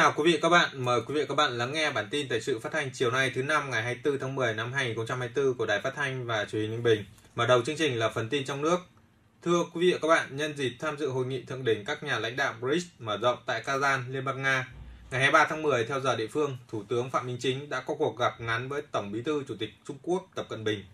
Chào quý vị các bạn, mời quý vị các bạn lắng nghe bản tin thời sự phát thanh chiều nay thứ năm ngày 24 tháng 10 năm 2024 của Đài Phát thanh và Truyền hình Ninh Bình. Mở đầu chương trình là phần tin trong nước. Thưa quý vị và các bạn, nhân dịp tham dự hội nghị thượng đỉnh các nhà lãnh đạo BRICS mở rộng tại Kazan, Liên bang Nga, ngày 23 tháng 10 theo giờ địa phương, Thủ tướng Phạm Minh Chính đã có cuộc gặp ngắn với Tổng Bí thư Chủ tịch Trung Quốc Tập Cận Bình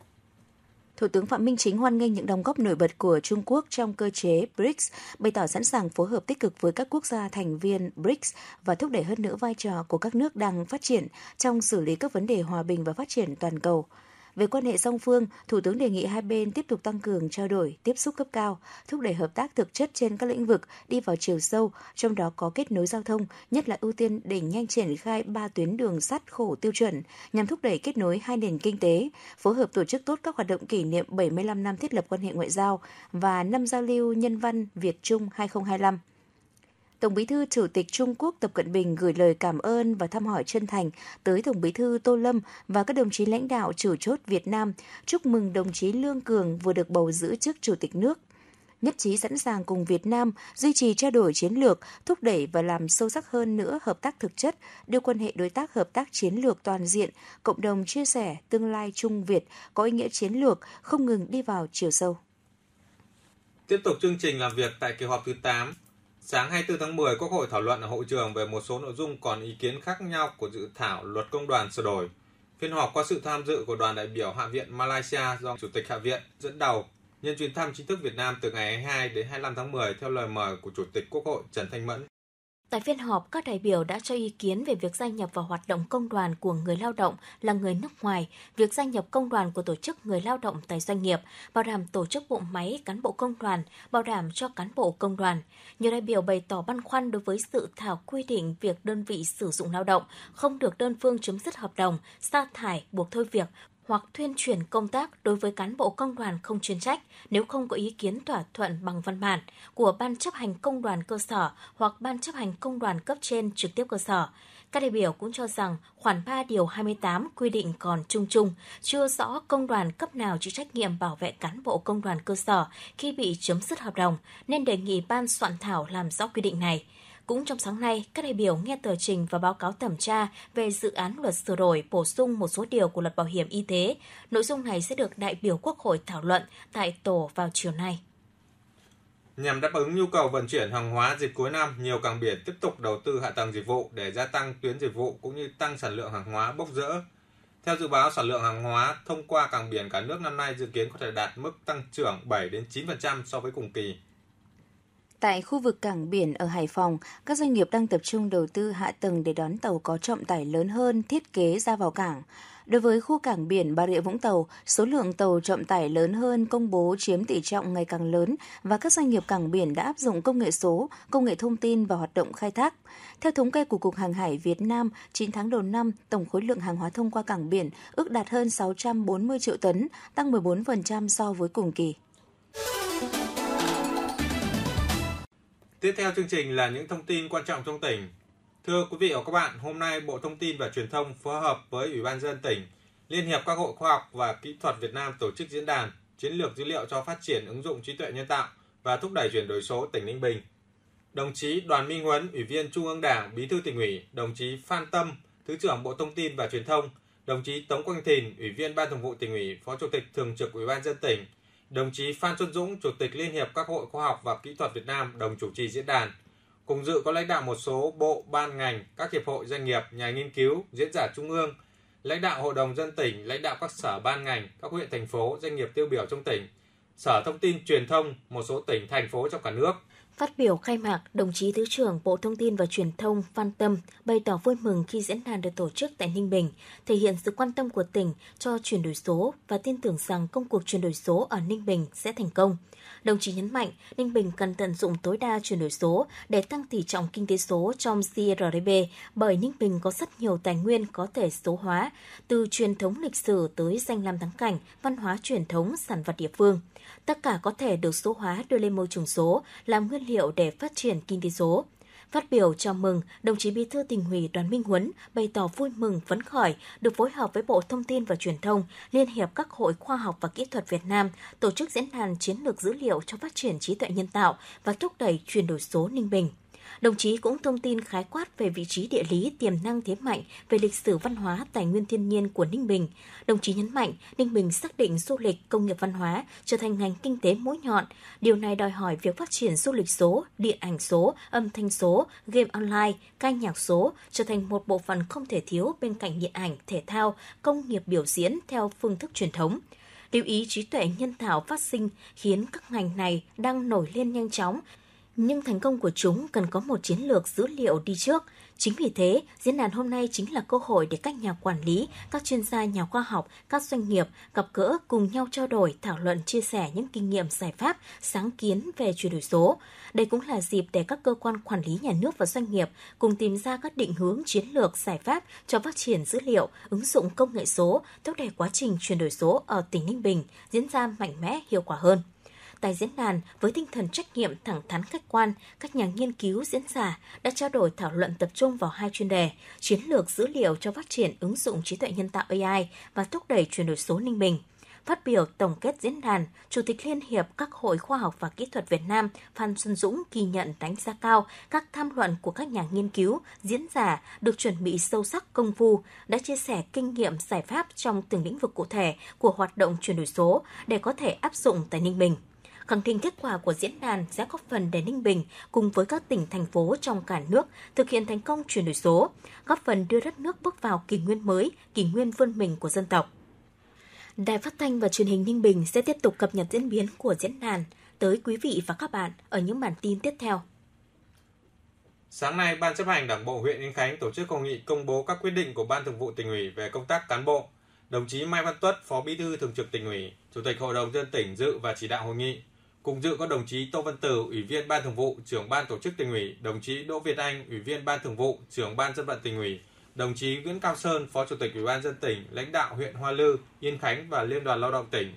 Thủ tướng Phạm Minh Chính hoan nghênh những đóng góp nổi bật của Trung Quốc trong cơ chế BRICS, bày tỏ sẵn sàng phối hợp tích cực với các quốc gia thành viên BRICS và thúc đẩy hơn nữa vai trò của các nước đang phát triển trong xử lý các vấn đề hòa bình và phát triển toàn cầu. Về quan hệ song phương, Thủ tướng đề nghị hai bên tiếp tục tăng cường trao đổi, tiếp xúc cấp cao, thúc đẩy hợp tác thực chất trên các lĩnh vực đi vào chiều sâu, trong đó có kết nối giao thông, nhất là ưu tiên đẩy nhanh triển khai ba tuyến đường sắt khổ tiêu chuẩn nhằm thúc đẩy kết nối hai nền kinh tế, phối hợp tổ chức tốt các hoạt động kỷ niệm 75 năm thiết lập quan hệ ngoại giao và năm giao lưu nhân văn Việt Trung 2025. Tổng Bí thư Chủ tịch Trung Quốc Tập Cận Bình gửi lời cảm ơn và thăm hỏi chân thành tới Tổng Bí thư Tô Lâm và các đồng chí lãnh đạo chủ chốt Việt Nam, chúc mừng đồng chí Lương Cường vừa được bầu giữ chức Chủ tịch nước. Nhất trí sẵn sàng cùng Việt Nam duy trì trao đổi chiến lược, thúc đẩy và làm sâu sắc hơn nữa hợp tác thực chất, đưa quan hệ đối tác hợp tác chiến lược toàn diện, cộng đồng chia sẻ tương lai Trung Việt có ý nghĩa chiến lược không ngừng đi vào chiều sâu. Tiếp tục chương trình làm việc tại kỳ họp thứ 8, Sáng 24 tháng 10, Quốc hội thảo luận ở hội trường về một số nội dung còn ý kiến khác nhau của dự thảo luật công đoàn sửa đổi. Phiên họp có sự tham dự của đoàn đại biểu Hạ viện Malaysia do Chủ tịch Hạ viện dẫn đầu nhân chuyến thăm chính thức Việt Nam từ ngày 22 đến 25 tháng 10 theo lời mời của Chủ tịch Quốc hội Trần Thanh Mẫn. Tại phiên họp, các đại biểu đã cho ý kiến về việc gia nhập vào hoạt động công đoàn của người lao động là người nước ngoài, việc gia nhập công đoàn của tổ chức người lao động tại doanh nghiệp, bảo đảm tổ chức bộ máy cán bộ công đoàn, bảo đảm cho cán bộ công đoàn. Nhiều đại biểu bày tỏ băn khoăn đối với sự thảo quy định việc đơn vị sử dụng lao động không được đơn phương chấm dứt hợp đồng, sa thải, buộc thôi việc hoặc thuyên chuyển công tác đối với cán bộ công đoàn không chuyên trách nếu không có ý kiến thỏa thuận bằng văn bản của Ban chấp hành công đoàn cơ sở hoặc Ban chấp hành công đoàn cấp trên trực tiếp cơ sở. Các đại biểu cũng cho rằng khoản 3 điều 28 quy định còn chung chung, chưa rõ công đoàn cấp nào chịu trách nhiệm bảo vệ cán bộ công đoàn cơ sở khi bị chấm dứt hợp đồng, nên đề nghị ban soạn thảo làm rõ quy định này. Cũng trong sáng nay, các đại biểu nghe tờ trình và báo cáo thẩm tra về dự án luật sửa đổi bổ sung một số điều của luật bảo hiểm y tế. Nội dung này sẽ được đại biểu Quốc hội thảo luận tại tổ vào chiều nay. Nhằm đáp ứng nhu cầu vận chuyển hàng hóa dịp cuối năm, nhiều cảng biển tiếp tục đầu tư hạ tầng dịch vụ để gia tăng tuyến dịch vụ cũng như tăng sản lượng hàng hóa bốc rỡ. Theo dự báo, sản lượng hàng hóa thông qua cảng biển cả nước năm nay dự kiến có thể đạt mức tăng trưởng 7 đến 9% so với cùng kỳ. Tại khu vực cảng biển ở Hải Phòng, các doanh nghiệp đang tập trung đầu tư hạ tầng để đón tàu có trọng tải lớn hơn thiết kế ra vào cảng. Đối với khu cảng biển Bà Rịa Vũng Tàu, số lượng tàu trọng tải lớn hơn công bố chiếm tỷ trọng ngày càng lớn và các doanh nghiệp cảng biển đã áp dụng công nghệ số, công nghệ thông tin vào hoạt động khai thác. Theo thống kê của Cục Hàng hải Việt Nam, 9 tháng đầu năm, tổng khối lượng hàng hóa thông qua cảng biển ước đạt hơn 640 triệu tấn, tăng 14% so với cùng kỳ. Tiếp theo chương trình là những thông tin quan trọng trong tỉnh. Thưa quý vị và các bạn, hôm nay Bộ Thông tin và Truyền thông phối hợp với Ủy ban dân tỉnh, Liên hiệp các hội khoa học và kỹ thuật Việt Nam tổ chức diễn đàn Chiến lược dữ liệu cho phát triển ứng dụng trí tuệ nhân tạo và thúc đẩy chuyển đổi số tỉnh Ninh Bình. Đồng chí Đoàn Minh Huấn, Ủy viên Trung ương Đảng, Bí thư tỉnh ủy, đồng chí Phan Tâm, Thứ trưởng Bộ Thông tin và Truyền thông, đồng chí Tống Quang Thìn, Ủy viên Ban Thường vụ tỉnh ủy, Phó Chủ tịch Thường trực Ủy ban dân tỉnh, đồng chí Phan Xuân Dũng, Chủ tịch Liên hiệp các hội khoa học và kỹ thuật Việt Nam đồng chủ trì diễn đàn. Cùng dự có lãnh đạo một số bộ, ban ngành, các hiệp hội doanh nghiệp, nhà nghiên cứu, diễn giả trung ương, lãnh đạo hội đồng dân tỉnh, lãnh đạo các sở ban ngành, các huyện thành phố, doanh nghiệp tiêu biểu trong tỉnh, Sở Thông tin Truyền thông, một số tỉnh thành phố trong cả nước – Phát biểu khai mạc, đồng chí Thứ trưởng Bộ Thông tin và Truyền thông Phan Tâm bày tỏ vui mừng khi diễn đàn được tổ chức tại Ninh Bình, thể hiện sự quan tâm của tỉnh cho chuyển đổi số và tin tưởng rằng công cuộc chuyển đổi số ở Ninh Bình sẽ thành công. Đồng chí nhấn mạnh, Ninh Bình cần tận dụng tối đa chuyển đổi số để tăng tỷ trọng kinh tế số trong CRDB bởi Ninh Bình có rất nhiều tài nguyên có thể số hóa, từ truyền thống lịch sử tới danh lam thắng cảnh, văn hóa truyền thống, sản vật địa phương. Tất cả có thể được số hóa đưa lên môi trường số, làm nguyên liệu để phát triển kinh tế số. Phát biểu chào mừng, đồng chí Bí thư tỉnh ủy Đoàn Minh Huấn bày tỏ vui mừng phấn khởi được phối hợp với Bộ Thông tin và Truyền thông, Liên hiệp các hội khoa học và kỹ thuật Việt Nam tổ chức diễn đàn chiến lược dữ liệu cho phát triển trí tuệ nhân tạo và thúc đẩy chuyển đổi số Ninh Bình. Đồng chí cũng thông tin khái quát về vị trí địa lý tiềm năng thế mạnh về lịch sử văn hóa tài nguyên thiên nhiên của Ninh Bình. Đồng chí nhấn mạnh Ninh Bình xác định du lịch công nghiệp văn hóa trở thành ngành kinh tế mũi nhọn. Điều này đòi hỏi việc phát triển du lịch số, điện ảnh số, âm thanh số, game online, ca nhạc số trở thành một bộ phận không thể thiếu bên cạnh điện ảnh, thể thao, công nghiệp biểu diễn theo phương thức truyền thống lưu ý trí tuệ nhân tạo phát sinh khiến các ngành này đang nổi lên nhanh chóng, nhưng thành công của chúng cần có một chiến lược dữ liệu đi trước. Chính vì thế, diễn đàn hôm nay chính là cơ hội để các nhà quản lý, các chuyên gia nhà khoa học, các doanh nghiệp gặp gỡ cùng nhau trao đổi, thảo luận, chia sẻ những kinh nghiệm giải pháp, sáng kiến về chuyển đổi số. Đây cũng là dịp để các cơ quan quản lý nhà nước và doanh nghiệp cùng tìm ra các định hướng chiến lược giải pháp cho phát triển dữ liệu, ứng dụng công nghệ số, thúc đẩy quá trình chuyển đổi số ở tỉnh Ninh Bình diễn ra mạnh mẽ, hiệu quả hơn. Tại diễn đàn, với tinh thần trách nhiệm thẳng thắn khách quan, các nhà nghiên cứu diễn giả đã trao đổi thảo luận tập trung vào hai chuyên đề, chiến lược dữ liệu cho phát triển ứng dụng trí tuệ nhân tạo AI và thúc đẩy chuyển đổi số Ninh Bình. Phát biểu tổng kết diễn đàn, Chủ tịch Liên hiệp các hội khoa học và kỹ thuật Việt Nam Phan Xuân Dũng ghi nhận đánh giá cao các tham luận của các nhà nghiên cứu, diễn giả được chuẩn bị sâu sắc công phu, đã chia sẻ kinh nghiệm giải pháp trong từng lĩnh vực cụ thể của hoạt động chuyển đổi số để có thể áp dụng tại Ninh Bình khẳng định kết quả của diễn đàn sẽ góp phần để Ninh Bình cùng với các tỉnh thành phố trong cả nước thực hiện thành công chuyển đổi số, góp phần đưa đất nước bước vào kỷ nguyên mới, kỷ nguyên vươn mình của dân tộc. Đài Phát thanh và Truyền hình Ninh Bình sẽ tiếp tục cập nhật diễn biến của diễn đàn tới quý vị và các bạn ở những bản tin tiếp theo. Sáng nay, Ban chấp hành Đảng bộ huyện Yên Khánh tổ chức hội nghị công bố các quyết định của Ban Thường vụ tỉnh ủy về công tác cán bộ. Đồng chí Mai Văn Tuất, Phó Bí thư Thường trực tỉnh ủy, Chủ tịch Hội đồng dân tỉnh dự và chỉ đạo hội nghị. Cùng dự có đồng chí Tô Văn Tử, Ủy viên Ban Thường vụ, Trưởng Ban Tổ chức Tỉnh ủy, đồng chí Đỗ Việt Anh, Ủy viên Ban Thường vụ, Trưởng Ban Dân vận Tỉnh ủy, đồng chí Nguyễn Cao Sơn, Phó Chủ tịch Ủy ban dân tỉnh, lãnh đạo huyện Hoa Lư, Yên Khánh và Liên đoàn Lao động tỉnh.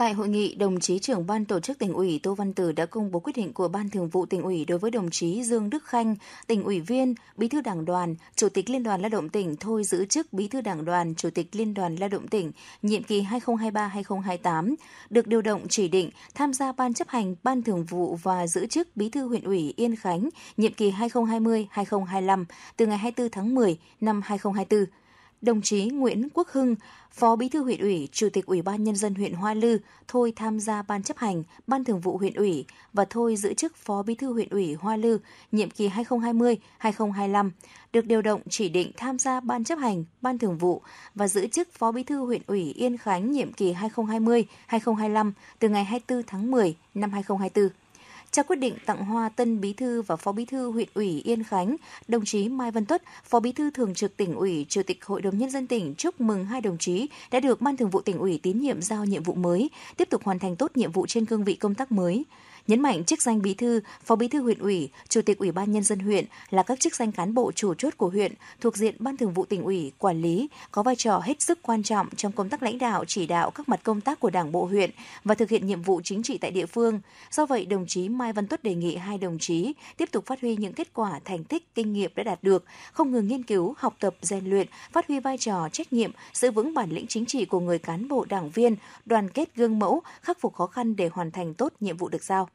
Tại hội nghị, đồng chí trưởng ban tổ chức tỉnh ủy Tô Văn Tử đã công bố quyết định của ban thường vụ tỉnh ủy đối với đồng chí Dương Đức Khanh, tỉnh ủy viên, bí thư đảng đoàn, chủ tịch Liên đoàn Lao động tỉnh thôi giữ chức bí thư đảng đoàn, chủ tịch Liên đoàn Lao động tỉnh nhiệm kỳ 2023-2028, được điều động chỉ định tham gia ban chấp hành ban thường vụ và giữ chức bí thư huyện ủy Yên Khánh nhiệm kỳ 2020-2025 từ ngày 24 tháng 10 năm 2024 đồng chí Nguyễn Quốc Hưng, Phó Bí thư huyện ủy, Chủ tịch Ủy ban Nhân dân huyện Hoa Lư thôi tham gia Ban chấp hành, Ban thường vụ huyện ủy và thôi giữ chức Phó Bí thư huyện ủy Hoa Lư nhiệm kỳ 2020-2025, được điều động chỉ định tham gia Ban chấp hành, Ban thường vụ và giữ chức Phó Bí thư huyện ủy Yên Khánh nhiệm kỳ 2020-2025 từ ngày 24 tháng 10 năm 2024 trao quyết định tặng hoa tân bí thư và phó bí thư huyện ủy Yên Khánh, đồng chí Mai Văn Tuất, phó bí thư thường trực tỉnh ủy, chủ tịch hội đồng nhân dân tỉnh chúc mừng hai đồng chí đã được ban thường vụ tỉnh ủy tín nhiệm giao nhiệm vụ mới, tiếp tục hoàn thành tốt nhiệm vụ trên cương vị công tác mới nhấn mạnh chức danh bí thư, phó bí thư huyện ủy, chủ tịch ủy ban nhân dân huyện là các chức danh cán bộ chủ chốt của huyện thuộc diện ban thường vụ tỉnh ủy quản lý có vai trò hết sức quan trọng trong công tác lãnh đạo chỉ đạo các mặt công tác của đảng bộ huyện và thực hiện nhiệm vụ chính trị tại địa phương. Do vậy, đồng chí Mai Văn Tuất đề nghị hai đồng chí tiếp tục phát huy những kết quả thành tích kinh nghiệm đã đạt được, không ngừng nghiên cứu, học tập, rèn luyện, phát huy vai trò trách nhiệm, giữ vững bản lĩnh chính trị của người cán bộ đảng viên, đoàn kết gương mẫu, khắc phục khó khăn để hoàn thành tốt nhiệm vụ được giao.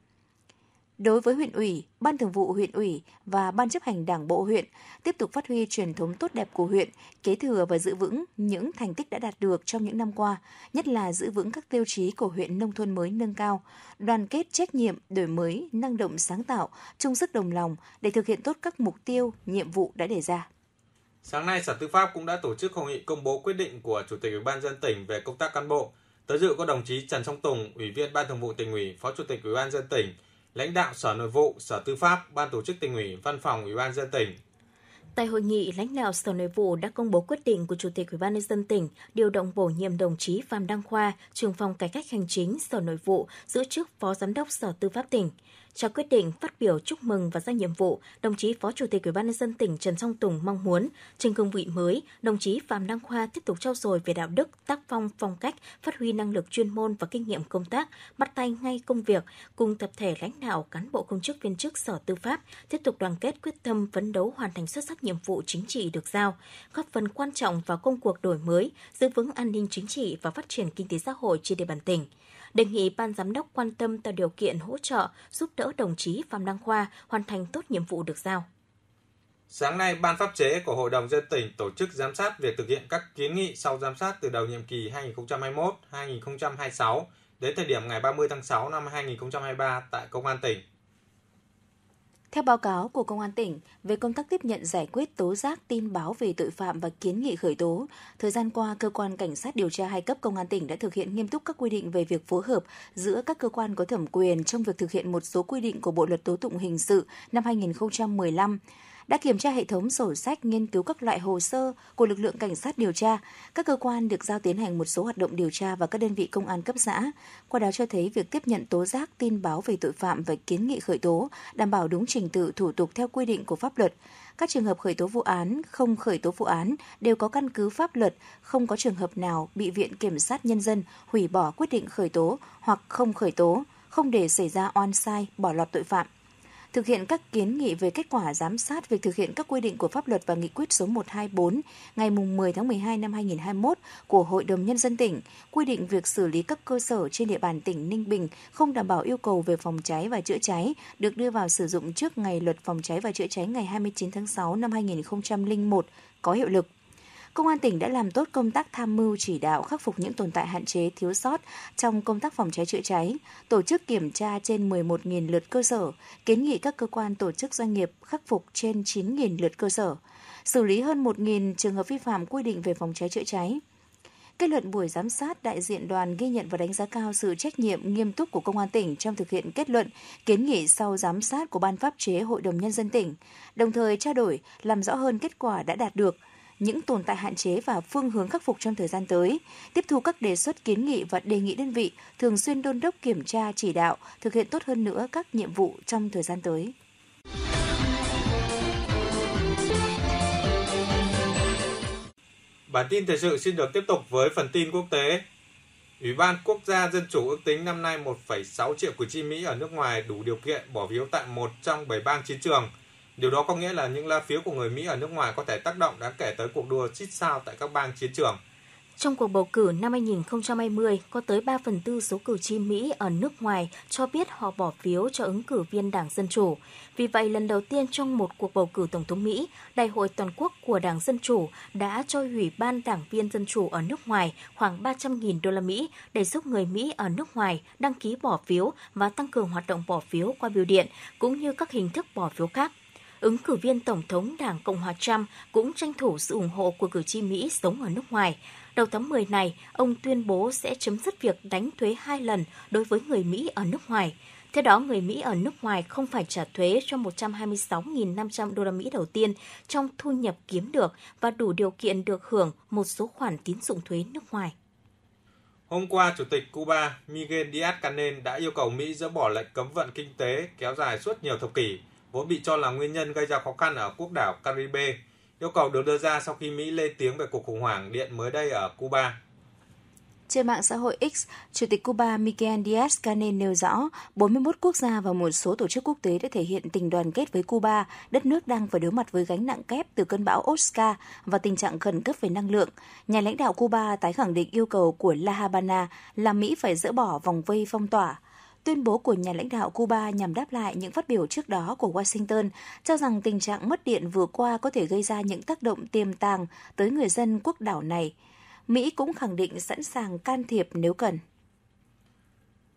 Đối với huyện ủy, ban thường vụ huyện ủy và ban chấp hành đảng bộ huyện tiếp tục phát huy truyền thống tốt đẹp của huyện, kế thừa và giữ vững những thành tích đã đạt được trong những năm qua, nhất là giữ vững các tiêu chí của huyện nông thôn mới nâng cao, đoàn kết trách nhiệm, đổi mới, năng động sáng tạo, chung sức đồng lòng để thực hiện tốt các mục tiêu, nhiệm vụ đã đề ra. Sáng nay, Sở Tư pháp cũng đã tổ chức hội nghị công bố quyết định của Chủ tịch Ủy ban dân tỉnh về công tác cán bộ. Tới dự có đồng chí Trần Song Tùng, Ủy viên Ban Thường vụ tỉnh ủy, Phó Chủ tịch Ủy ban dân tỉnh, lãnh đạo Sở Nội vụ, Sở Tư pháp, Ban tổ chức tỉnh ủy, Văn phòng Ủy ban dân tỉnh. Tại hội nghị, lãnh đạo Sở Nội vụ đã công bố quyết định của Chủ tịch Ủy ban nhân dân tỉnh điều động bổ nhiệm đồng chí Phạm Đăng Khoa, trưởng phòng cải cách hành chính Sở Nội vụ, giữ chức Phó Giám đốc Sở Tư pháp tỉnh. Trao quyết định phát biểu chúc mừng và giao nhiệm vụ, đồng chí Phó Chủ tịch Ủy ban nhân dân tỉnh Trần Song Tùng mong muốn trên cương vị mới, đồng chí Phạm Đăng Khoa tiếp tục trau dồi về đạo đức, tác phong, phong cách, phát huy năng lực chuyên môn và kinh nghiệm công tác, bắt tay ngay công việc cùng tập thể lãnh đạo cán bộ công chức viên chức Sở Tư pháp tiếp tục đoàn kết quyết tâm phấn đấu hoàn thành xuất sắc nhiệm vụ chính trị được giao, góp phần quan trọng vào công cuộc đổi mới, giữ vững an ninh chính trị và phát triển kinh tế xã hội trên địa bàn tỉnh đề nghị ban giám đốc quan tâm tạo điều kiện hỗ trợ giúp đỡ đồng chí Phạm Đăng Khoa hoàn thành tốt nhiệm vụ được giao. Sáng nay, Ban pháp chế của Hội đồng dân tỉnh tổ chức giám sát việc thực hiện các kiến nghị sau giám sát từ đầu nhiệm kỳ 2021-2026 đến thời điểm ngày 30 tháng 6 năm 2023 tại Công an tỉnh. Theo báo cáo của Công an tỉnh về công tác tiếp nhận giải quyết tố giác tin báo về tội phạm và kiến nghị khởi tố, thời gian qua, Cơ quan Cảnh sát điều tra hai cấp Công an tỉnh đã thực hiện nghiêm túc các quy định về việc phối hợp giữa các cơ quan có thẩm quyền trong việc thực hiện một số quy định của Bộ Luật Tố tụng Hình sự năm 2015 đã kiểm tra hệ thống sổ sách nghiên cứu các loại hồ sơ của lực lượng cảnh sát điều tra. Các cơ quan được giao tiến hành một số hoạt động điều tra và các đơn vị công an cấp xã. Qua đó cho thấy việc tiếp nhận tố giác tin báo về tội phạm và kiến nghị khởi tố, đảm bảo đúng trình tự thủ tục theo quy định của pháp luật. Các trường hợp khởi tố vụ án, không khởi tố vụ án đều có căn cứ pháp luật, không có trường hợp nào bị Viện Kiểm sát Nhân dân hủy bỏ quyết định khởi tố hoặc không khởi tố, không để xảy ra oan sai, bỏ lọt tội phạm thực hiện các kiến nghị về kết quả giám sát việc thực hiện các quy định của pháp luật và nghị quyết số 124 ngày 10 tháng 12 năm 2021 của Hội đồng Nhân dân tỉnh, quy định việc xử lý các cơ sở trên địa bàn tỉnh Ninh Bình không đảm bảo yêu cầu về phòng cháy và chữa cháy được đưa vào sử dụng trước ngày luật phòng cháy và chữa cháy ngày 29 tháng 6 năm 2001 có hiệu lực. Công an tỉnh đã làm tốt công tác tham mưu chỉ đạo khắc phục những tồn tại hạn chế thiếu sót trong công tác phòng cháy chữa cháy, tổ chức kiểm tra trên 11.000 lượt cơ sở, kiến nghị các cơ quan tổ chức doanh nghiệp khắc phục trên 9.000 lượt cơ sở, xử lý hơn 1.000 trường hợp vi phạm quy định về phòng cháy chữa cháy. Kết luận buổi giám sát, đại diện đoàn ghi nhận và đánh giá cao sự trách nhiệm nghiêm túc của Công an tỉnh trong thực hiện kết luận, kiến nghị sau giám sát của Ban pháp chế Hội đồng Nhân dân tỉnh, đồng thời trao đổi, làm rõ hơn kết quả đã đạt được – những tồn tại hạn chế và phương hướng khắc phục trong thời gian tới, tiếp thu các đề xuất kiến nghị và đề nghị đơn vị thường xuyên đôn đốc kiểm tra chỉ đạo, thực hiện tốt hơn nữa các nhiệm vụ trong thời gian tới. Bản tin thời sự xin được tiếp tục với phần tin quốc tế. Ủy ban Quốc gia Dân chủ ước tính năm nay 1,6 triệu cử tri Mỹ ở nước ngoài đủ điều kiện bỏ phiếu tại một trong 7 bang chiến trường – Điều đó có nghĩa là những lá phiếu của người Mỹ ở nước ngoài có thể tác động đáng kể tới cuộc đua chít sao tại các bang chiến trường. Trong cuộc bầu cử năm 2020, có tới 3 phần tư số cử tri Mỹ ở nước ngoài cho biết họ bỏ phiếu cho ứng cử viên Đảng Dân Chủ. Vì vậy, lần đầu tiên trong một cuộc bầu cử Tổng thống Mỹ, Đại hội toàn quốc của Đảng Dân Chủ đã cho Ủy ban đảng viên Dân Chủ ở nước ngoài khoảng 300.000 đô la Mỹ để giúp người Mỹ ở nước ngoài đăng ký bỏ phiếu và tăng cường hoạt động bỏ phiếu qua biểu điện, cũng như các hình thức bỏ phiếu khác ứng cử viên Tổng thống Đảng Cộng hòa Trump cũng tranh thủ sự ủng hộ của cử tri Mỹ sống ở nước ngoài. Đầu tháng 10 này, ông tuyên bố sẽ chấm dứt việc đánh thuế hai lần đối với người Mỹ ở nước ngoài. Theo đó, người Mỹ ở nước ngoài không phải trả thuế cho 126.500 đô la Mỹ đầu tiên trong thu nhập kiếm được và đủ điều kiện được hưởng một số khoản tín dụng thuế nước ngoài. Hôm qua, Chủ tịch Cuba Miguel Díaz-Canel đã yêu cầu Mỹ dỡ bỏ lệnh cấm vận kinh tế kéo dài suốt nhiều thập kỷ vốn bị cho là nguyên nhân gây ra khó khăn ở quốc đảo Caribe. Yêu cầu được đưa ra sau khi Mỹ lên tiếng về cuộc khủng hoảng điện mới đây ở Cuba. Trên mạng xã hội X, Chủ tịch Cuba Miguel Díaz-Canel nêu rõ 41 quốc gia và một số tổ chức quốc tế đã thể hiện tình đoàn kết với Cuba, đất nước đang phải đối mặt với gánh nặng kép từ cơn bão Oscar và tình trạng khẩn cấp về năng lượng. Nhà lãnh đạo Cuba tái khẳng định yêu cầu của La Habana là Mỹ phải dỡ bỏ vòng vây phong tỏa, Tuyên bố của nhà lãnh đạo Cuba nhằm đáp lại những phát biểu trước đó của Washington, cho rằng tình trạng mất điện vừa qua có thể gây ra những tác động tiềm tàng tới người dân quốc đảo này. Mỹ cũng khẳng định sẵn sàng can thiệp nếu cần.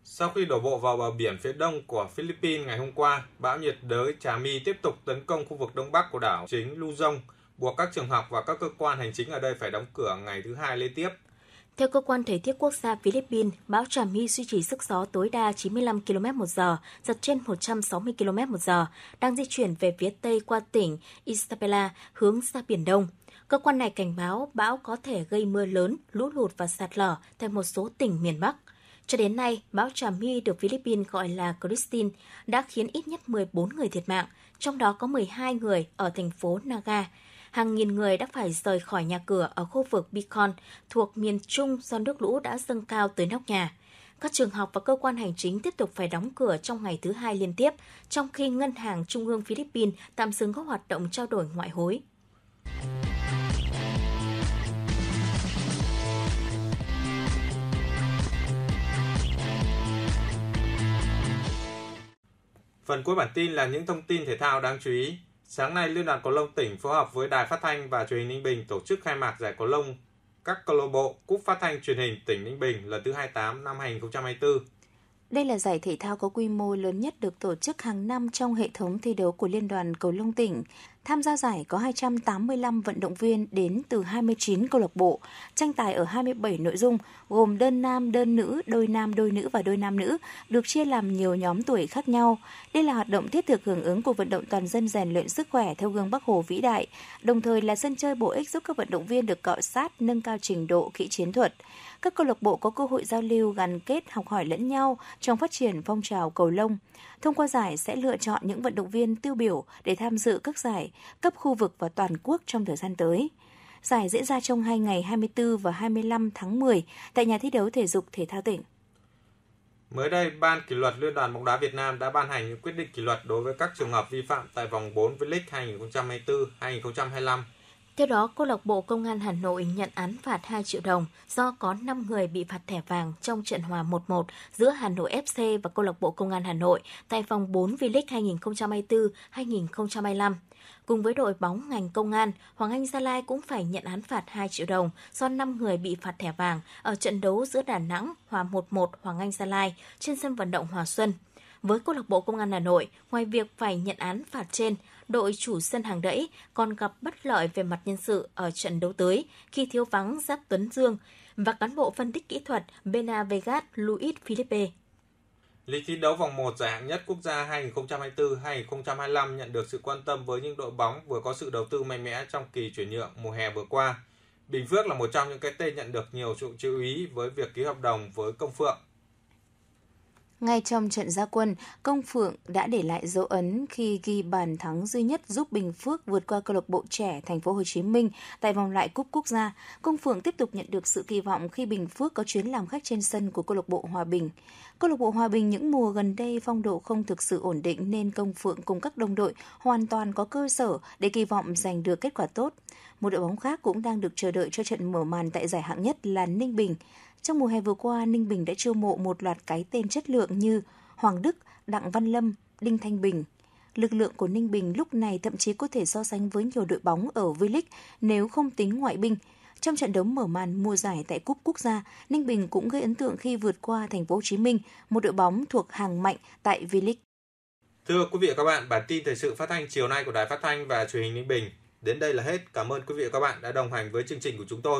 Sau khi đổ bộ vào bờ biển phía đông của Philippines ngày hôm qua, bão nhiệt đới Trà Mi tiếp tục tấn công khu vực đông bắc của đảo chính Luzon, buộc các trường học và các cơ quan hành chính ở đây phải đóng cửa ngày thứ hai liên tiếp – theo cơ quan thời tiết quốc gia Philippines, bão Trami duy trì sức gió tối đa 95 km/h, giật trên 160 km/h, đang di chuyển về phía tây qua tỉnh Isabela hướng ra Biển Đông. Cơ quan này cảnh báo bão có thể gây mưa lớn, lũ lụt và sạt lở tại một số tỉnh miền Bắc. Cho đến nay, bão Trami được Philippines gọi là Christine đã khiến ít nhất 14 người thiệt mạng, trong đó có 12 người ở thành phố Naga hàng nghìn người đã phải rời khỏi nhà cửa ở khu vực Bicon thuộc miền Trung do nước lũ đã dâng cao tới nóc nhà. Các trường học và cơ quan hành chính tiếp tục phải đóng cửa trong ngày thứ hai liên tiếp, trong khi Ngân hàng Trung ương Philippines tạm dừng các hoạt động trao đổi ngoại hối. Phần cuối bản tin là những thông tin thể thao đáng chú ý. Sáng nay, Liên đoàn Cầu lông tỉnh phối hợp với Đài Phát thanh và Truyền hình Ninh Bình tổ chức khai mạc giải cầu lông các câu lạc bộ Cúp Phát thanh Truyền hình tỉnh Ninh Bình lần thứ 28 năm 2024. Đây là giải thể thao có quy mô lớn nhất được tổ chức hàng năm trong hệ thống thi đấu của Liên đoàn Cầu lông tỉnh. Tham gia giải có 285 vận động viên đến từ 29 câu lạc bộ, tranh tài ở 27 nội dung gồm đơn nam, đơn nữ, đôi nam, đôi nữ và đôi nam nữ, được chia làm nhiều nhóm tuổi khác nhau. Đây là hoạt động thiết thực hưởng ứng của vận động toàn dân rèn luyện sức khỏe theo gương Bắc Hồ vĩ đại, đồng thời là sân chơi bổ ích giúp các vận động viên được cọ sát, nâng cao trình độ kỹ chiến thuật. Các câu lạc bộ có cơ hội giao lưu, gắn kết, học hỏi lẫn nhau trong phát triển phong trào cầu lông. Thông qua giải sẽ lựa chọn những vận động viên tiêu biểu để tham dự các giải cấp khu vực và toàn quốc trong thời gian tới. Giải diễn ra trong hai ngày 24 và 25 tháng 10 tại nhà thi đấu thể dục thể thao tỉnh. Mới đây, Ban kỷ luật Liên đoàn bóng đá Việt Nam đã ban hành những quyết định kỷ luật đối với các trường hợp vi phạm tại vòng 4 V-League 2024-2025 theo đó, câu lạc bộ Công an Hà Nội nhận án phạt 2 triệu đồng do có 5 người bị phạt thẻ vàng trong trận hòa 1-1 giữa Hà Nội FC và câu lạc bộ Công an Hà Nội tại vòng 4 V-League 2024-2025. Cùng với đội bóng ngành công an, Hoàng Anh Gia Lai cũng phải nhận án phạt 2 triệu đồng do 5 người bị phạt thẻ vàng ở trận đấu giữa Đà Nẵng hòa 1-1 Hoàng Anh Gia Lai trên sân vận động Hòa Xuân. Với câu lạc bộ Công an Hà Nội, ngoài việc phải nhận án phạt trên, đội chủ sân hàng đẫy còn gặp bất lợi về mặt nhân sự ở trận đấu tới khi thiếu vắng Giáp Tuấn Dương và cán bộ phân tích kỹ thuật Bena Vegas Luis Felipe. Lịch thi đấu vòng 1 giải hạng nhất quốc gia 2024-2025 nhận được sự quan tâm với những đội bóng vừa có sự đầu tư mạnh mẽ trong kỳ chuyển nhượng mùa hè vừa qua. Bình Phước là một trong những cái tên nhận được nhiều sự chú ý với việc ký hợp đồng với Công Phượng. Ngay trong trận gia quân, Công Phượng đã để lại dấu ấn khi ghi bàn thắng duy nhất giúp Bình Phước vượt qua câu lạc bộ trẻ Thành phố Hồ Chí Minh tại vòng loại cúp quốc gia. Công Phượng tiếp tục nhận được sự kỳ vọng khi Bình Phước có chuyến làm khách trên sân của câu lạc bộ Hòa Bình. Câu lạc bộ Hòa Bình những mùa gần đây phong độ không thực sự ổn định nên Công Phượng cùng các đồng đội hoàn toàn có cơ sở để kỳ vọng giành được kết quả tốt. Một đội bóng khác cũng đang được chờ đợi cho trận mở màn tại giải hạng nhất là Ninh Bình. Trong mùa hè vừa qua, Ninh Bình đã chiêu mộ một loạt cái tên chất lượng như Hoàng Đức, Đặng Văn Lâm, Đinh Thanh Bình. Lực lượng của Ninh Bình lúc này thậm chí có thể so sánh với nhiều đội bóng ở V-League nếu không tính ngoại binh. Trong trận đấu mở màn mùa giải tại Cúp Quốc gia, Ninh Bình cũng gây ấn tượng khi vượt qua Thành phố Hồ Chí Minh, một đội bóng thuộc hàng mạnh tại V-League. Thưa quý vị và các bạn, bản tin thời sự phát thanh chiều nay của Đài Phát thanh và Truyền hình Ninh Bình đến đây là hết. Cảm ơn quý vị và các bạn đã đồng hành với chương trình của chúng tôi.